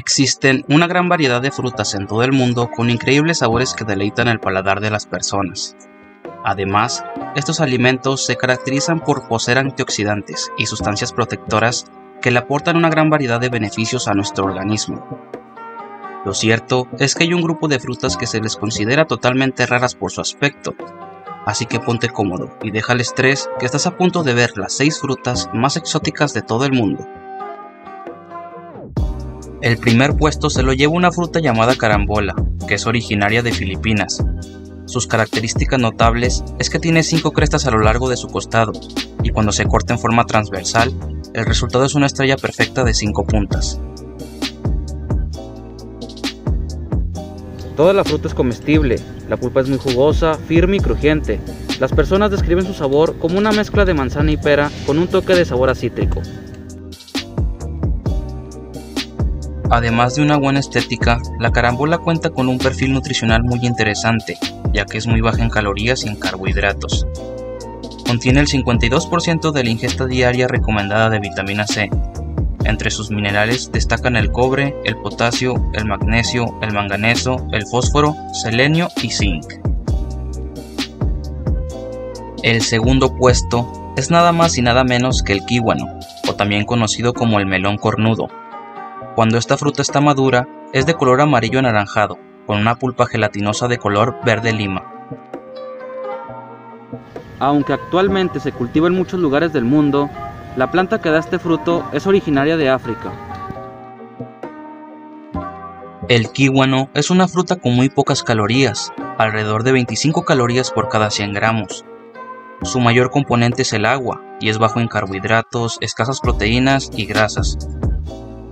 Existen una gran variedad de frutas en todo el mundo con increíbles sabores que deleitan el paladar de las personas. Además, estos alimentos se caracterizan por poseer antioxidantes y sustancias protectoras que le aportan una gran variedad de beneficios a nuestro organismo. Lo cierto es que hay un grupo de frutas que se les considera totalmente raras por su aspecto, así que ponte cómodo y deja el estrés que estás a punto de ver las 6 frutas más exóticas de todo el mundo. El primer puesto se lo lleva una fruta llamada carambola, que es originaria de Filipinas. Sus características notables es que tiene 5 crestas a lo largo de su costado, y cuando se corta en forma transversal, el resultado es una estrella perfecta de 5 puntas. Toda la fruta es comestible, la pulpa es muy jugosa, firme y crujiente. Las personas describen su sabor como una mezcla de manzana y pera con un toque de sabor a. Además de una buena estética, la carambola cuenta con un perfil nutricional muy interesante, ya que es muy baja en calorías y en carbohidratos. Contiene el 52% de la ingesta diaria recomendada de vitamina C, entre sus minerales destacan el cobre, el potasio, el magnesio, el manganeso, el fósforo, selenio y zinc. El segundo puesto es nada más y nada menos que el kiwano, o también conocido como el melón cornudo. Cuando esta fruta está madura, es de color amarillo anaranjado, con una pulpa gelatinosa de color verde lima. Aunque actualmente se cultiva en muchos lugares del mundo, la planta que da este fruto es originaria de África. El kiwano es una fruta con muy pocas calorías, alrededor de 25 calorías por cada 100 gramos. Su mayor componente es el agua, y es bajo en carbohidratos, escasas proteínas y grasas.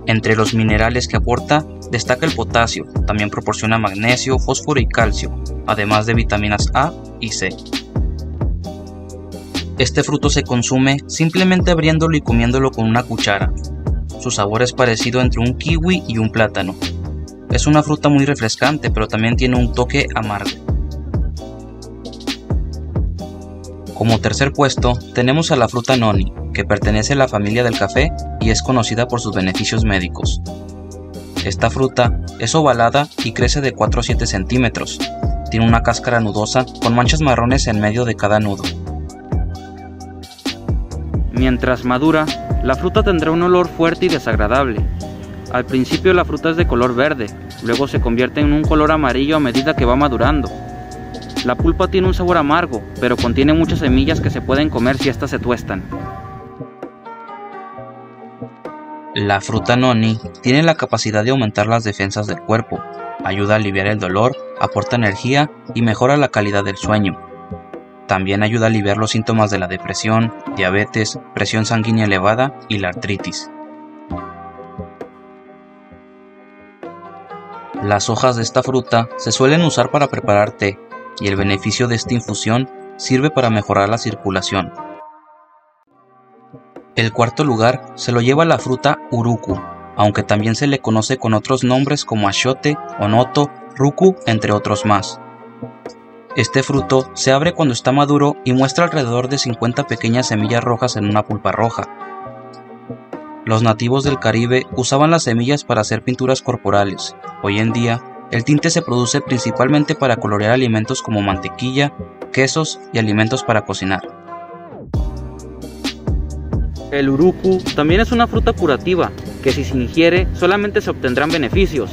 Entre los minerales que aporta, destaca el potasio, también proporciona magnesio, fósforo y calcio, además de vitaminas A y C. Este fruto se consume simplemente abriéndolo y comiéndolo con una cuchara. Su sabor es parecido entre un kiwi y un plátano. Es una fruta muy refrescante, pero también tiene un toque amargo. Como tercer puesto, tenemos a la fruta noni, que pertenece a la familia del café y es conocida por sus beneficios médicos. Esta fruta es ovalada y crece de 4 a 7 centímetros. Tiene una cáscara nudosa con manchas marrones en medio de cada nudo. Mientras madura, la fruta tendrá un olor fuerte y desagradable. Al principio la fruta es de color verde, luego se convierte en un color amarillo a medida que va madurando. La pulpa tiene un sabor amargo, pero contiene muchas semillas que se pueden comer si éstas se tuestan. La fruta noni tiene la capacidad de aumentar las defensas del cuerpo, ayuda a aliviar el dolor, aporta energía y mejora la calidad del sueño. También ayuda a aliviar los síntomas de la depresión, diabetes, presión sanguínea elevada y la artritis. Las hojas de esta fruta se suelen usar para preparar té y el beneficio de esta infusión sirve para mejorar la circulación. El cuarto lugar se lo lleva la fruta uruku, aunque también se le conoce con otros nombres como achote, onoto, ruku, entre otros más. Este fruto se abre cuando está maduro y muestra alrededor de 50 pequeñas semillas rojas en una pulpa roja. Los nativos del Caribe usaban las semillas para hacer pinturas corporales. Hoy en día, el tinte se produce principalmente para colorear alimentos como mantequilla, quesos y alimentos para cocinar. El uruku también es una fruta curativa, que si se ingiere solamente se obtendrán beneficios,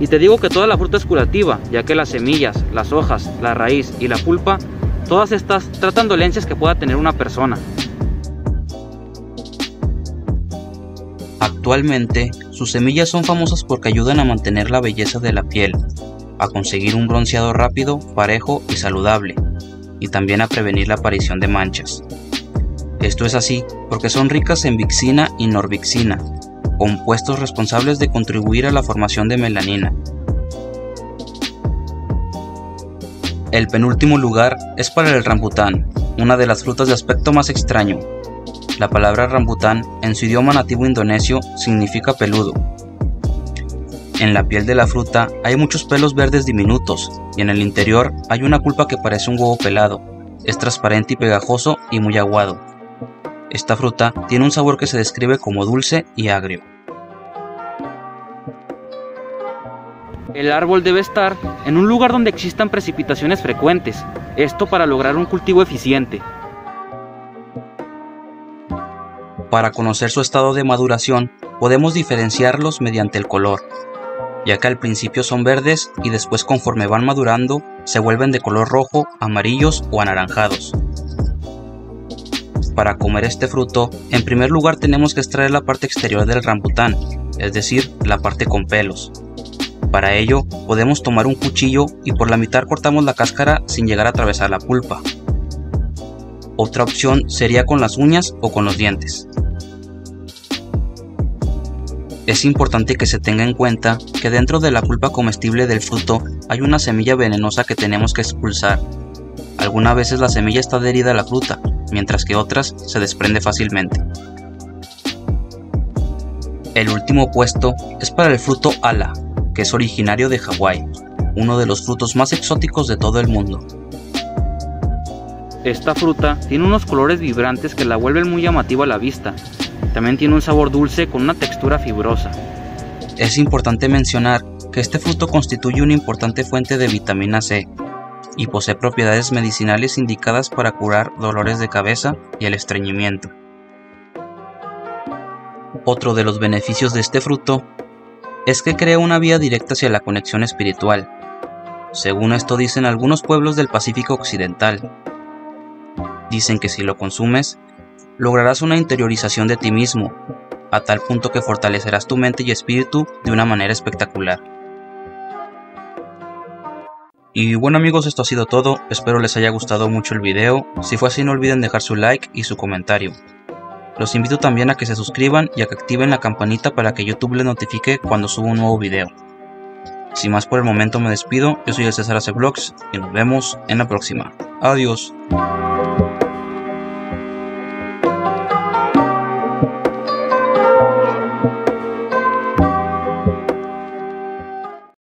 y te digo que toda la fruta es curativa, ya que las semillas, las hojas, la raíz y la pulpa, todas estas tratan dolencias que pueda tener una persona. Actualmente, sus semillas son famosas porque ayudan a mantener la belleza de la piel, a conseguir un bronceado rápido, parejo y saludable, y también a prevenir la aparición de manchas. Esto es así porque son ricas en vixina y norvixina, compuestos responsables de contribuir a la formación de melanina. El penúltimo lugar es para el rambután, una de las frutas de aspecto más extraño. La palabra rambután en su idioma nativo indonesio significa peludo. En la piel de la fruta hay muchos pelos verdes diminutos y en el interior hay una pulpa que parece un huevo pelado. Es transparente y pegajoso y muy aguado. Esta fruta tiene un sabor que se describe como dulce y agrio. El árbol debe estar en un lugar donde existan precipitaciones frecuentes, esto para lograr un cultivo eficiente. Para conocer su estado de maduración, podemos diferenciarlos mediante el color, ya que al principio son verdes y después conforme van madurando se vuelven de color rojo, amarillos o anaranjados. Para comer este fruto, en primer lugar tenemos que extraer la parte exterior del rambután, es decir, la parte con pelos. Para ello, podemos tomar un cuchillo y por la mitad cortamos la cáscara sin llegar a atravesar la pulpa. Otra opción sería con las uñas o con los dientes. Es importante que se tenga en cuenta que dentro de la pulpa comestible del fruto hay una semilla venenosa que tenemos que expulsar. Algunas veces la semilla está adherida a la fruta, mientras que otras se desprende fácilmente. El último puesto es para el fruto ala, que es originario de Hawái, uno de los frutos más exóticos de todo el mundo. Esta fruta tiene unos colores vibrantes que la vuelven muy llamativa a la vista. También tiene un sabor dulce con una textura fibrosa. Es importante mencionar que este fruto constituye una importante fuente de vitamina C y posee propiedades medicinales indicadas para curar dolores de cabeza y el estreñimiento. Otro de los beneficios de este fruto es que crea una vía directa hacia la conexión espiritual. Según esto dicen algunos pueblos del Pacífico Occidental. Dicen que si lo consumes, lograrás una interiorización de ti mismo, a tal punto que fortalecerás tu mente y espíritu de una manera espectacular. Y bueno amigos, esto ha sido todo, espero les haya gustado mucho el video, si fue así no olviden dejar su like y su comentario. Los invito también a que se suscriban y a que activen la campanita para que YouTube les notifique cuando suba un nuevo video. Sin más por el momento me despido, yo soy el César Ace Vlogs y nos vemos en la próxima. Adiós.